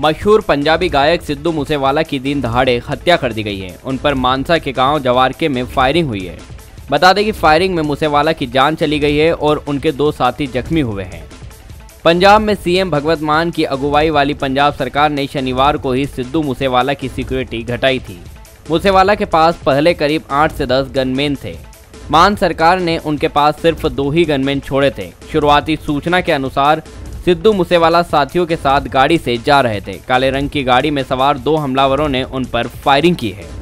मशहूर पंजाबी गायक सिद्धू मूसेवाला की दिन दहाड़े हत्या कर दी गई है। उन पर मानसा के गाँव जवारके में फायरिंग हुई है। बता दें कि फायरिंग में मूसेवाला की जान चली गई है और उनके दो साथी जख्मी हुए हैं। पंजाब में सीएम भगवत मान की अगुवाई वाली पंजाब सरकार ने शनिवार को ही सिद्धू मूसेवाला की सिक्योरिटी घटाई थी। मूसेवाला के पास पहले करीब आठ से दस गनमैन थे। मान सरकार ने उनके पास सिर्फ़ दो ही गनमैन छोड़े थे। शुरुआती सूचना के अनुसार सिद्धू मूसेवाला साथियों के साथ गाड़ी से जा रहे थे। काले रंग की गाड़ी में सवार दो हमलावरों ने उन पर फायरिंग की है।